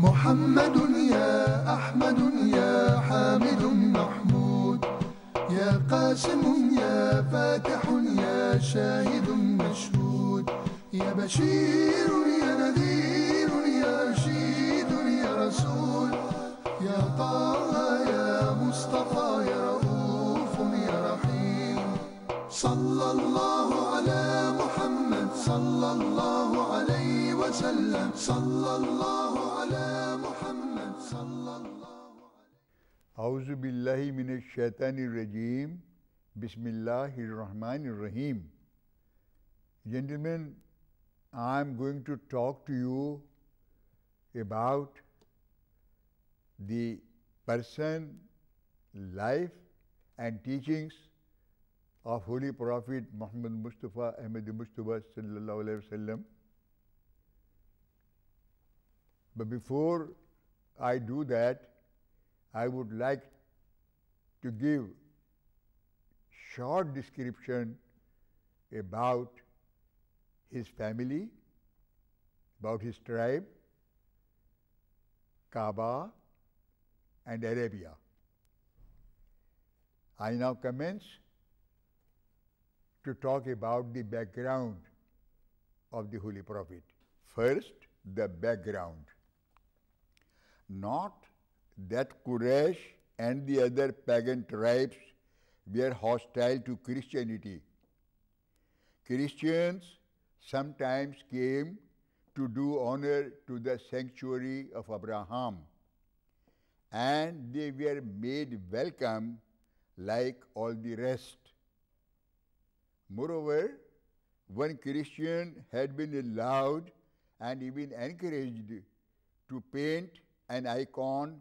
محمد يا أحمد يا حامد محمود يا قاسم يا فاتح يا شاهد مشهود يا بشير يا نذير يا رشيد يا رسول يا طه يا مصطفى يا رؤوف يا رحيم صلى الله على محمد صلى الله عليه وسلم صلى الله Auzubillahiminashaitanirrajim. Bismillahirrahmanirrahim. Gentlemen, I'm going to talk to you about the person, life and teachings of Holy Prophet Muhammad Mustafa Ahmed Mustafa sallallahu alaihi wasallam. But before I do that, I would like to give short description about his family, about his tribe, Kaaba, and Arabia. I now commence to talk about the background of the Holy Prophet. First, the background. Not that Quraysh and the other pagan tribes were hostile to Christianity. Christians sometimes came to do honor to the sanctuary of Abraham and they were made welcome like all the rest. Moreover, one Christian had been allowed and even encouraged to paint an icon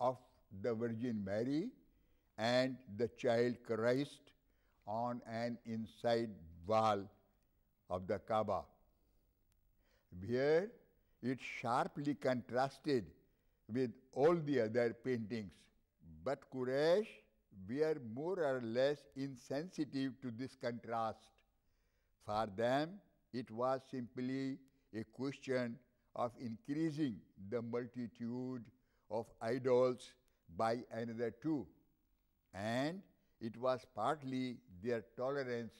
of the Virgin Mary and the child Christ on an inside wall of the Kaaba, where it sharply contrasted with all the other paintings. But Quraysh were more or less insensitive to this contrast. For them, it was simply a question of increasing the multitude of idols by another two. And it was partly their tolerance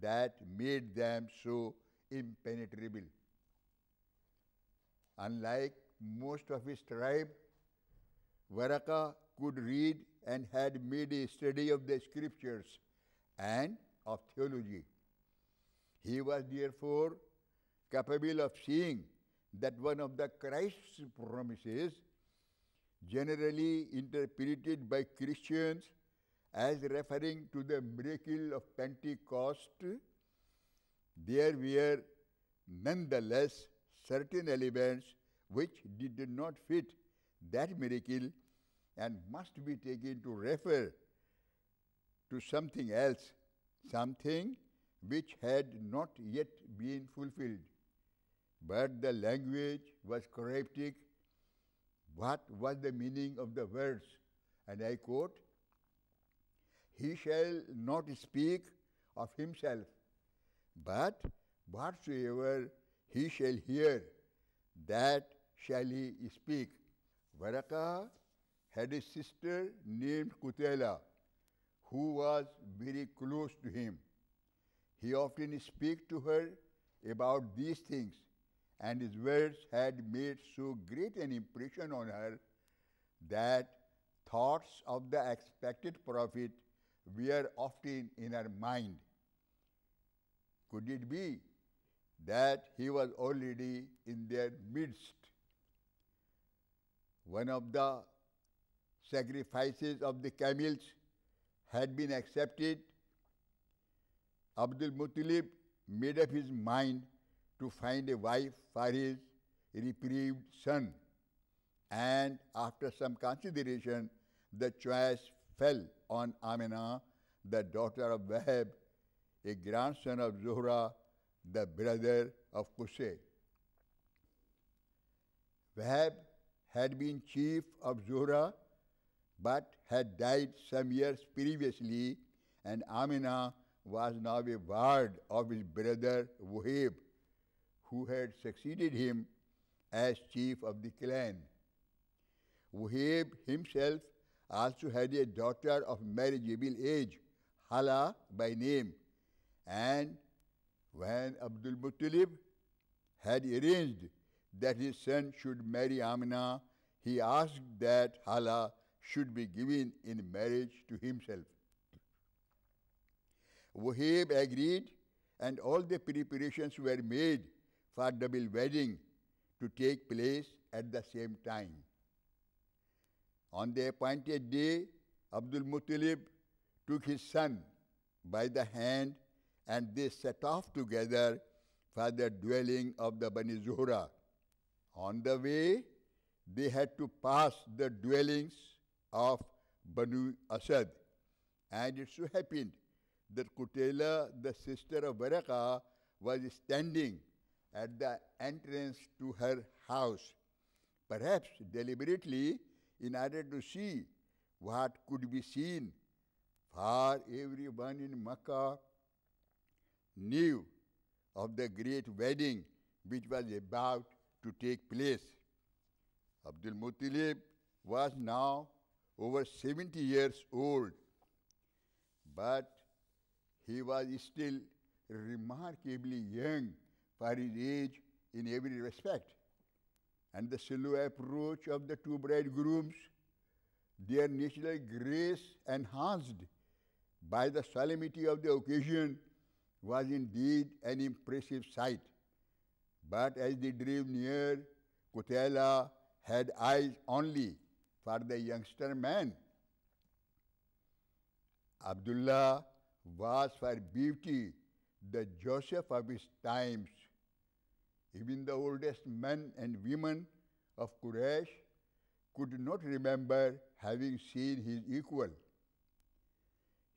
that made them so impenetrable. Unlike most of his tribe, Varaka could read and had made a study of the scriptures and of theology. He was therefore capable of seeing that one of the Christ's promises, generally interpreted by Christians as referring to the miracle of Pentecost, there were nonetheless certain elements which did not fit that miracle and must be taken to refer to something else, something which had not yet been fulfilled. But the language was cryptic. What was the meaning of the words? And I quote, He shall not speak of himself, but whatsoever he shall hear, that shall he speak. Varaka had a sister named Kutela, who was very close to him. He often speak to her about these things, and his words had made so great an impression on her that thoughts of the expected prophet were often in her mind. Could it be that he was already in their midst? One of the sacrifices of the camels had been accepted. Abdul Muttalib made up his mind to find a wife for his reprieved son. And after some consideration, the choice fell on Amina, the daughter of Wahab, a grandson of Zuhra, the brother of Qusay. Wahab had been chief of Zuhra but had died some years previously, and Amina was now a ward of his brother Wahib, who had succeeded him as chief of the clan. Wahib himself also had a daughter of marriageable age, Hala by name, and when Abdul Muttalib had arranged that his son should marry Amina, he asked that Hala should be given in marriage to himself. Wahib agreed, and all the preparations were made for double wedding to take place at the same time. On the appointed day, Abdul Muttalib took his son by the hand and they set off together for the dwelling of the Bani Zuhra. On the way, they had to pass the dwellings of Banu Asad. And it so happened that Kutela, the sister of Baraka, was standing at the entrance to her house, perhaps deliberately in order to see what could be seen, for everyone in Makkah knew of the great wedding which was about to take place. Abdul Muttalib was now over 70 years old, but he was still remarkably young for his age in every respect. And the slow approach of the two bridegrooms, their natural grace enhanced by the solemnity of the occasion, was indeed an impressive sight. But as they drew near, Kutela had eyes only for the youngster man. Abdullah was for beauty the Joseph of his times. Even the oldest men and women of Quraysh could not remember having seen his equal.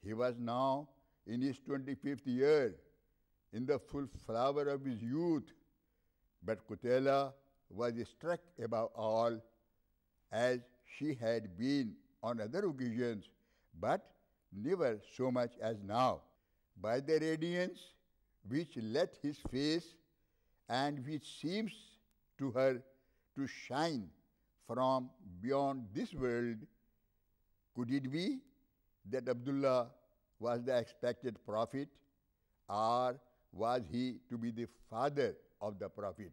He was now in his 25th year, in the full flower of his youth, but Kutela was struck above all, as she had been on other occasions, but never so much as now, by the radiance which lit his face and which seems to her to shine from beyond this world. Could it be that Abdullah was the expected prophet, or was he to be the father of the prophet?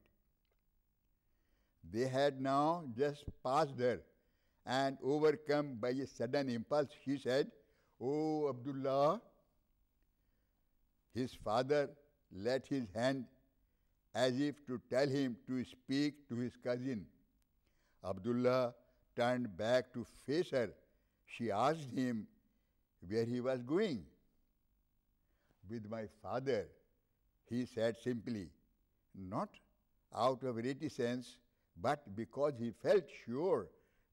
They had now just passed her, and overcome by a sudden impulse, she said, Oh Abdullah, his father let his hand as if to tell him to speak to his cousin. Abdullah turned back to face her. She asked him where he was going. With my father, he said simply, not out of reticence, but because he felt sure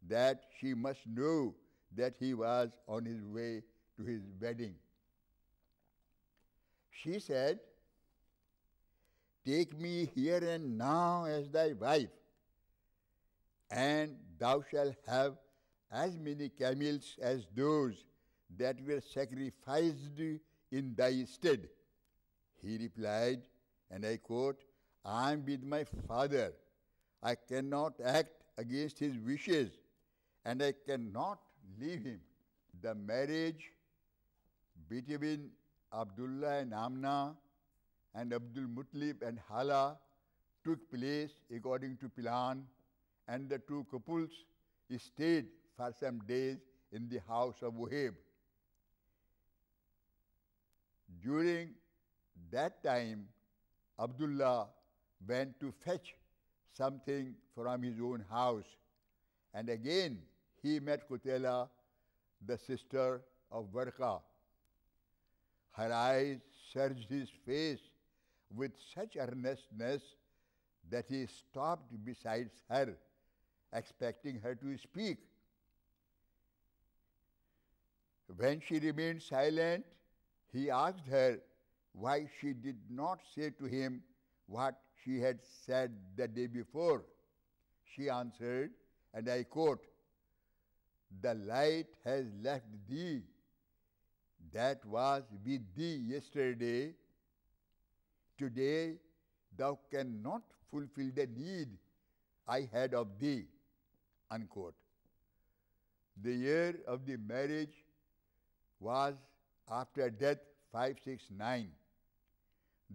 that she must know that he was on his way to his wedding. She said, Take me here and now as thy wife, and thou shalt have as many camels as those that were sacrificed in thy stead. He replied, and I quote, I am with my father. I cannot act against his wishes, and I cannot leave him. The marriage between Abdullah and Amna and Abdul Muttalib and Hala took place according to plan, and the two couples stayed for some days in the house of Wahib. During that time, Abdullah went to fetch something from his own house, and again he met Kutela, the sister of Barqa. Her eyes searched his face with such earnestness that he stopped beside her, expecting her to speak. When she remained silent, he asked her why she did not say to him what she had said the day before. She answered, and I quote, The light has left thee that was with thee yesterday. Today thou cannot fulfill the need I had of thee, unquote. The year of the marriage was after death 569.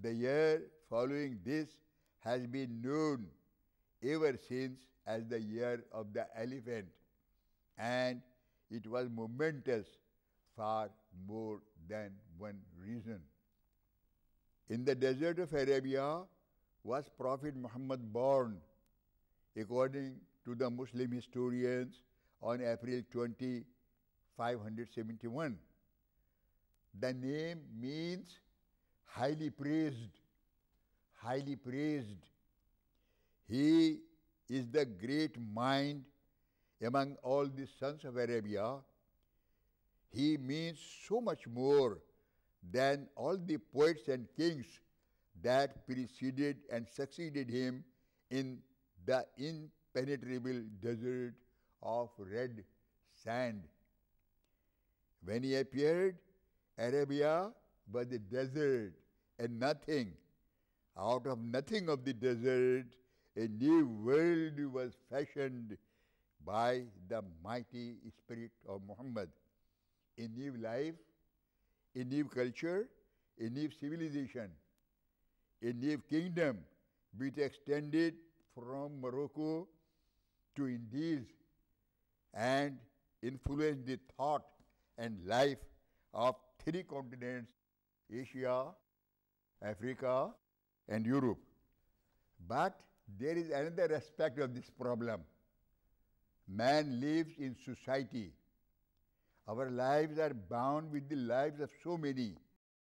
The year following this has been known ever since as the year of the elephant and it was momentous for more than one reason. In the desert of Arabia was Prophet Muhammad born, according to the Muslim historians, on April 20, 571. The name means highly praised, highly praised. He is the great mind among all the sons of Arabia. He means so much more than all the poets and kings that preceded and succeeded him in the impenetrable desert of red sand. When he appeared, Arabia was a desert and nothing. Out of nothing of the desert, a new world was fashioned by the mighty spirit of Muhammad. A new life, a new culture, a new civilization, a new kingdom which extended from Morocco to Indies and influenced the thought and life of three continents Asia, Africa, and Europe. But there is another aspect of this problem. Man lives in society. Our lives are bound with the lives of so many